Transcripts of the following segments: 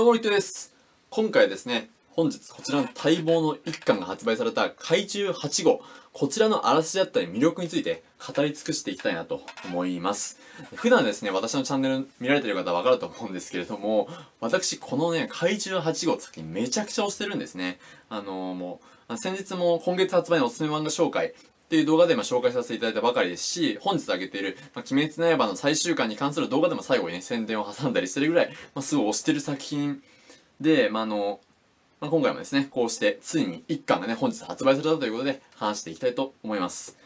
どうも、伊藤です。今回ですね、本日こちらの待望の一巻が発売された怪獣8号、こちらのあらすじだったり魅力について語り尽くしていきたいなと思います。普段ですね、私のチャンネル見られてる方はわかると思うんですけれども、私このね、怪獣8号作品めちゃくちゃ推してるんですね。あのー、もう、先日も今月発売のおすすめ漫画紹介っていう動画でま紹介させていただいたばかりですし、本日上げている、ま、鬼滅の刃の最終巻に関する動画でも最後にね、宣伝を挟んだりしてるぐらい、ま、すごい推してる作品で、まあ、あの、まあ、今回もですね、こうして、ついに1巻がね、本日発売されたということで、話していきたいと思います。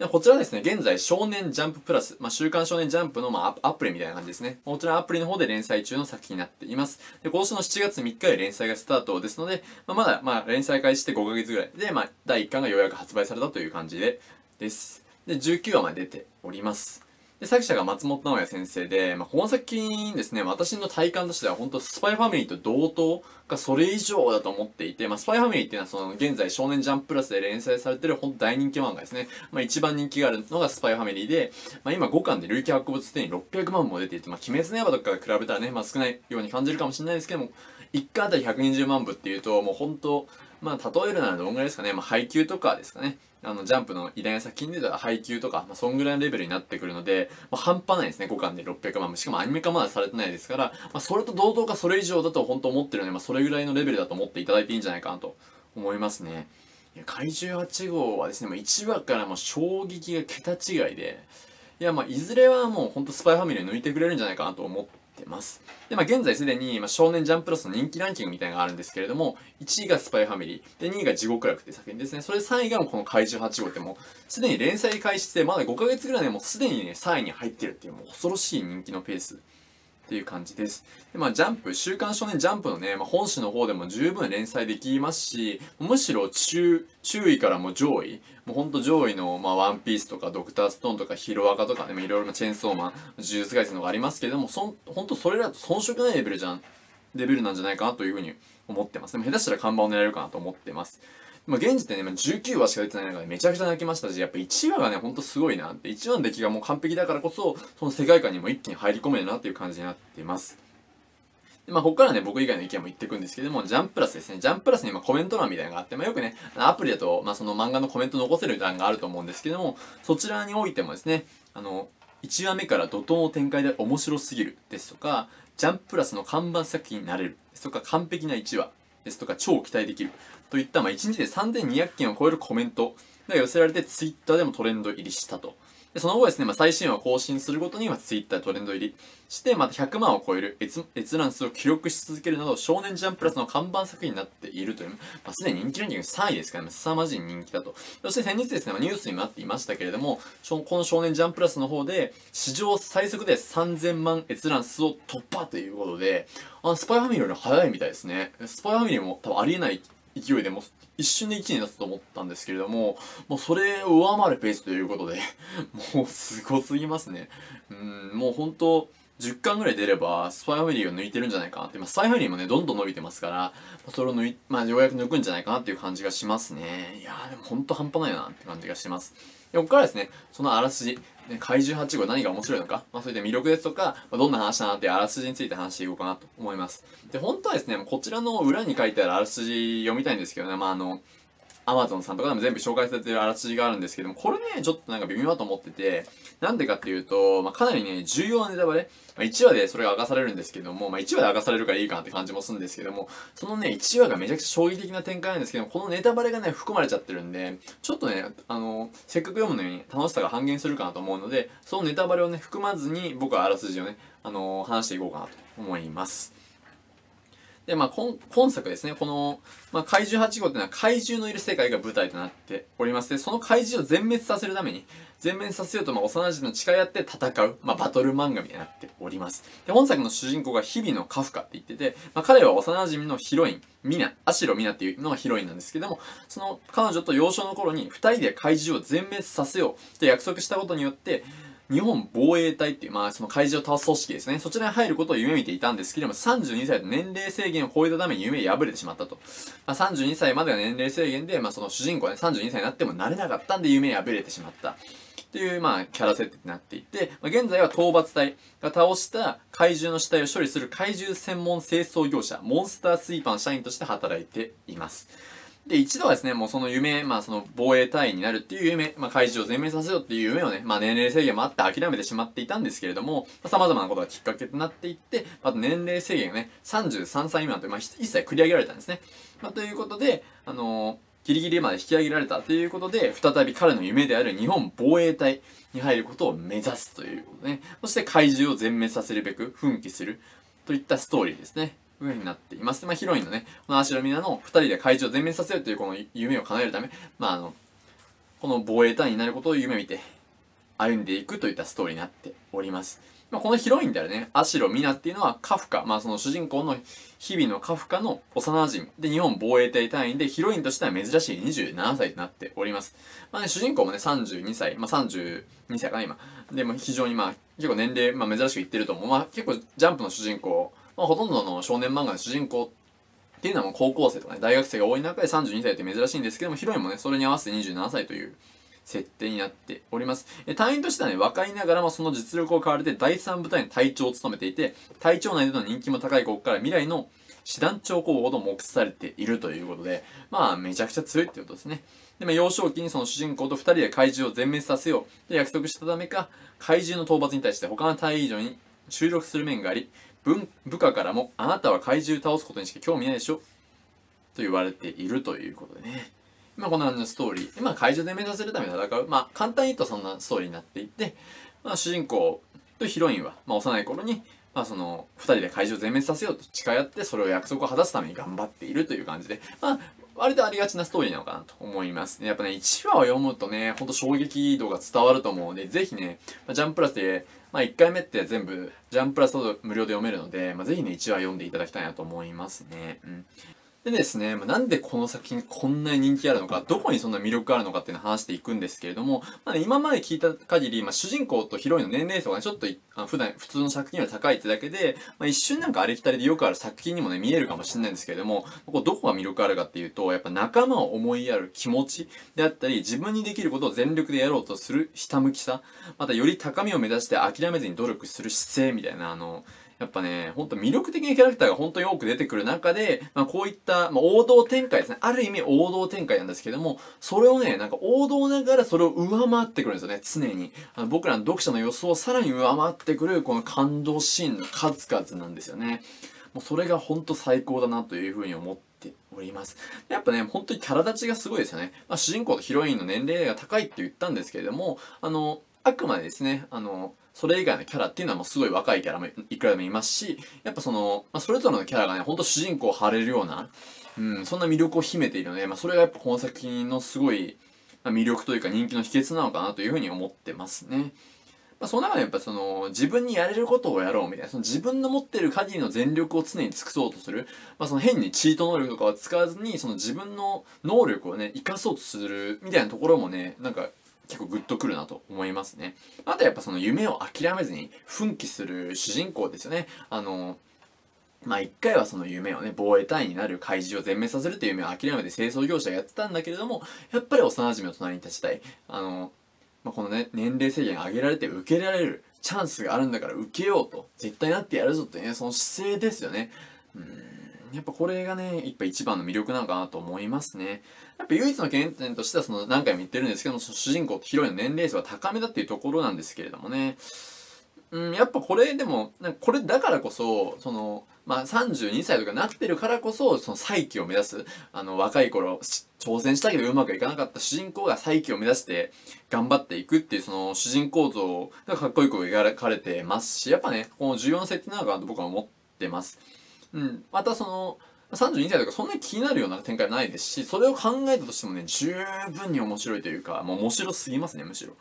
でこちらですね、現在、少年ジャンププラス、まあ、週刊少年ジャンプの、まあ、アプリみたいな感じですね。こちらアプリの方で連載中の作品になっています。で、今年の7月3日で連載がスタートですので、まあ、まだ、まあ、連載開始して5ヶ月ぐらいで、まあ、第1巻がようやく発売されたという感じで、です。で、19話まで出ております。で、作者が松本直也先生で、まあ、この作品ですね、私の体感としては本当スパイファミリーと同等がそれ以上だと思っていて、まあ、スパイファミリーっていうのはその現在少年ジャンププラスで連載されてる本当大人気漫画ですね。まあ、一番人気があるのがスパイファミリーで、まあ、今5巻で累計発行物すでに600万も出ていて、まあ、鬼滅の刃とかから比べたらね、まあ、少ないように感じるかもしれないですけども、1巻あたり120万部っていうと、もう本当まあ、例えるならどんぐらいですかね、まあ、配給とかですかね。あの、ジャンプの偉大な作品で言うと配給とか、まあ、そんぐらいのレベルになってくるので、まあ、半端ないですね、5巻で600万部。しかもアニメ化まだされてないですから、まあ、それと同等かそれ以上だと本当思ってるので、まあ、それぐらいのレベルだと思っていただいていいんじゃないかなと思いますね。いや怪獣8号はですね、もう1話からもう衝撃が桁違いで、いや、まあ、いずれはもう本当スパイファミリー抜いてくれるんじゃないかなと思ってます。で、まあ、現在すでに、まあ、少年ジャンプラスの人気ランキングみたいなのがあるんですけれども、1位がスパイファミリー、で、2位が地獄楽っていう作品ですね。それ3位がこの怪獣8号ってもう、すでに連載開始して、まだ5ヶ月ぐらいでもうすでにね、3位に入ってるっていう、もう恐ろしい人気のペース。っていう感じです。で、まあ、ジャンプ、週刊少年ジャンプのね、まあ、本誌の方でも十分連載できますし、むしろ中、中位からも上位、もうほんと上位の、まあ、ワンピースとか、ドクターストーンとか、ヒロアカとかね、いろいろなチェーンソーマン、呪術廻戦のがありますけれども、そん、ほんとそれらと遜色ないレベルじゃん、レベルなんじゃないかなというふうに思ってます。でも下手したら看板を狙えるかなと思ってます。まあ、現時点で、ね、19話しか出てない中でめちゃくちゃ泣きましたし、やっぱ1話がね、ほんとすごいなって、1話の出来がもう完璧だからこそ、その世界観にも一気に入り込めるなっていう感じになっています。でまあ、ここからね、僕以外の意見も言っていくんですけども、ジャンプラスですね。ジャンプラスに今コメント欄みたいなのがあって、まあ、よくね、アプリだと、まあ、その漫画のコメント残せる欄があると思うんですけども、そちらにおいてもですね、あの、1話目から怒涛の展開で面白すぎるですとか、ジャンプラスの看板作品になれるですとか、完璧な1話ですとか、超期待できるといった、まあ、1日で3200件を超えるコメントが寄せられて、ツイッターでもトレンド入りしたと。でその後ですね、まあ、最新話を更新するごとに、まあ、ツイッタートレンド入りして、また100万を超える閲閲覧数を記録し続けるなど、少年ジャンプラスの看板作品になっているという、まあ、すでに人気ランキング3位ですからね、凄まじい人気だと。そして先日ですね、まあ、ニュースにもなっていましたけれども、この少年ジャンププラスの方で、史上最速で3000万閲覧数を突破ということで、あスパイファミリーより早いみたいですね。スパイファミリーも多分ありえない勢いでも一瞬で1位になったと思ったんですけれども、もうそれを上回るペースということで、もうすごすぎますね。うん、もう本当10巻ぐらい出れば、スパイファミリーを抜いてるんじゃないかなって。まあ、スパイファミリーもね、どんどん伸びてますから、それを抜い、まあ、ようやく抜くんじゃないかなっていう感じがしますね。いやー、でも本当半端ないなって感じがします。で、ここからですね、そのあらすじ、ね、怪獣8号何が面白いのか、まあ、そういった魅力ですとか、まあ、どんな話だなっていうあらすじについて話していこうかなと思います。で、本当はですね、こちらの裏に書いてあるあらすじ読みたいんですけどね、まあ、あの、アマゾンさんとかでも全部紹介されてるあらすじがあるんですけども、これね、ちょっとなんか微妙だと思ってて、なんでかっていうと、まあ、かなりね、重要なネタバレ、まあ、1話でそれが明かされるんですけども、まあ、1話で明かされるからいいかなって感じもするんですけども、そのね、1話がめちゃくちゃ衝撃的な展開なんですけども、このネタバレがね、含まれちゃってるんで、ちょっとね、あの、せっかく読むのに楽しさが半減するかなと思うので、そのネタバレをね、含まずに、僕はあらすじをね、あの話していこうかなと思います。で、まあ、今今作ですね、この、まあ、怪獣8号っていうのは怪獣のいる世界が舞台となっておりまして、その怪獣を全滅させるために、全滅させようと、まあ、幼馴染の誓い合って戦う、まあ、バトル漫画みたいになっております。で、本作の主人公が日々のカフカって言ってて、まあ、彼は幼馴染のヒロイン、ミナ、アシロミナっていうのがヒロインなんですけども、その彼女と幼少の頃に二人で怪獣を全滅させようって約束したことによって、日本防衛隊っていう、まあ、その怪獣を倒す組織ですね。そちらに入ることを夢見ていたんですけれども、32歳と年齢制限を超えたために夢破れてしまったと。まあ、32歳までが年齢制限で、まあ、その主人公はね、32歳になってもなれなかったんで夢破れてしまった。っていう、まあ、キャラ設定になっていて、まあ、現在は討伐隊が倒した怪獣の死体を処理する怪獣専門清掃業者、モンスタースイーパーの社員として働いています。で、一度はですね、もうその夢、まあその防衛隊員になるっていう夢、まあ怪獣を全滅させようっていう夢をね、まあ年齢制限もあって諦めてしまっていたんですけれども、まあ、様々なことがきっかけとなっていって、あと年齢制限がね、33歳未満という、まあ一切繰り上げられたんですね。まあということで、あのーギリギリまで引き上げられたということで、再び彼の夢である日本防衛隊に入ることを目指すということね。そして怪獣を全滅させるべく奮起するといったストーリーですね。ふうになっています。まあ、ヒロインのね、このアシロミナの二人で怪獣を全滅させるというこの夢を叶えるため、まあ、あの、この防衛隊員になることを夢見て、歩んでいくといったストーリーになっております。まあ、このヒロインであるね、アシロミナっていうのはカフカ、まあその主人公の日々のカフカの幼馴染で日本防衛隊隊員でヒロインとしては珍しい27歳となっております。まあね、主人公もね、32歳、まあ32歳かな、今。でも非常にまあ、結構年齢、まあ珍しく言ってると思う。まあ結構ジャンプの主人公、まあほとんどの少年漫画の主人公っていうのはもう高校生とかね、大学生が多い中で32歳って珍しいんですけども、ヒロインもね、それに合わせて27歳という設定になっております。え隊員としてはね、若いながらもその実力を買われて第3部隊の隊長を務めていて、隊長内での人気も高いここから未来の師団長候補と目されているということで、まあ、めちゃくちゃ強いってことですね。で、まあ、幼少期にその主人公と2人で怪獣を全滅させようと約束したためか、怪獣の討伐に対して他の隊員以上に収録する面があり、部下からも、あなたは怪獣倒すことにしか興味ないでしょ？と言われているということでね。まあ、こんな感じのストーリー。まあ、怪獣で目指せるために戦う。まあ、簡単に言うとそんなストーリーになっていて、まあ、主人公とヒロインは、まあ、幼い頃に、まあ、その、二人で怪獣を全滅させようと誓い合って、それを約束を果たすために頑張っているという感じで、まあ、割とありがちなストーリーなのかなと思います。やっぱね、1話を読むとね、ほんと衝撃度が伝わると思うので、ぜひね、ジャンプラスで、まあ1回目って全部、ジャンプラス無料で読めるので、まあ、ぜひね、1話読んでいただきたいなと思いますね。うん。でですね、なんでこの作品こんなに人気あるのか、どこにそんな魅力があるのかっていうのを話していくんですけれども、まあね、今まで聞いた限り、まあ、主人公とヒロインの年齢層がね、ちょっとあ普段、普通の作品より高いってだけで、まあ、一瞬なんかありきたりでよくある作品にもね、見えるかもしれないんですけれども、ここどこが魅力あるかっていうと、やっぱ仲間を思いやる気持ちであったり、自分にできることを全力でやろうとするひたむきさ、またより高みを目指して諦めずに努力する姿勢みたいな、あの、やっぱね、ほんと魅力的なキャラクターが本当に多く出てくる中で、まあこういった、まあ、王道展開ですね。ある意味王道展開なんですけども、それをね、なんか王道ながらそれを上回ってくるんですよね、常に。あの僕らの読者の予想をさらに上回ってくる、この感動シーンの数々なんですよね。もうそれが本当最高だなというふうに思っております。やっぱね、本当にキャラ立ちがすごいですよね。まあ、主人公とヒロインの年齢が高いって言ったんですけれども、あの、あくまでですね、あの、それ以外のキャラっていうのはもうすごい若いキャラもいくらでもいますし、やっぱその、まあ、それぞれのキャラがね、ほんと主人公を張れるような、うん、そんな魅力を秘めているので、まあ、それがやっぱこの作品のすごい、まあ、魅力というか人気の秘訣なのかなというふうに思ってますね。まあ、その中でやっぱその、自分にやれることをやろうみたいな、その自分の持ってる限りの全力を常に尽くそうとする。まあ、その変にチート能力とかを使わずに、その自分の能力をね、活かそうとするみたいなところもね、なんか結構グッとくるなと思いますね。あとやっぱその夢を諦めずに奮起する主人公ですよね。あの、まあ一回はその夢をね、防衛隊員になる怪獣を全滅させるっていう夢を諦めて清掃業者やってたんだけれども、やっぱり幼馴染を隣に立ちたい。あの、まあ、このね、年齢制限上げられて受けられるチャンスがあるんだから受けようと。絶対なってやるぞってね、その姿勢ですよね。うんやっぱこれがね、やっぱ一番の魅力なのかなと思いますね。やっぱ唯一の懸念としてはその何回も言ってるんですけども、主人公とヒロインの年齢層は高めだっていうところなんですけれどもね。うん、やっぱこれでも、なんかこれだからこそ、その、まあ32歳とかなってるからこそ、その再起を目指す、あの若い頃、挑戦したけどうまくいかなかった主人公が再起を目指して頑張っていくっていうその主人公像がかっこよく描かれてますし、やっぱね、この重要な設定なのかなと僕は思ってます。うん。またその、32歳とかそんなに気になるような展開はないですし、それを考えたとしてもね、十分に面白いというか、もう面白すぎますね、むしろ。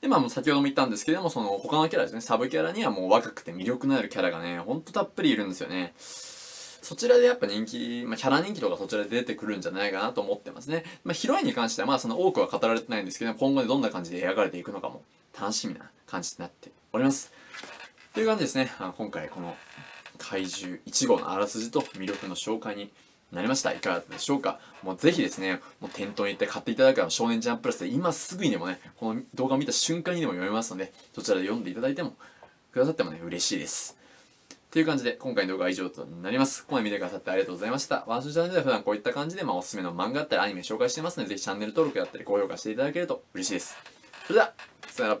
で、まあもう先ほども言ったんですけども、その他のキャラですね、サブキャラにはもう若くて魅力のあるキャラがね、ほんとたっぷりいるんですよね。そちらでやっぱ人気、まあ、キャラ人気とかそちらで出てくるんじゃないかなと思ってますね。まあ、ヒロインに関してはまあその多くは語られてないんですけど、今後でどんな感じで描かれていくのかも楽しみな感じになっております。という感じですね。あ今回この怪獣1号のあらすじと魅力の紹介になりましたいかがだったでしょうか？もうぜひですね、もう店頭に行って買っていただくの少年ジャンプラスで今すぐにでもね、この動画を見た瞬間にでも読めますので、そちらで読んでいただいても、くださってもね、嬉しいです。っていう感じで、今回の動画は以上となります。ここまで見てくださってありがとうございました。ワンションチャンネルでは普段こういった感じで、まあ、おすすめの漫画だったりアニメ紹介してますので、ぜひチャンネル登録だったり高評価していただけると嬉しいです。それでは、さよなら。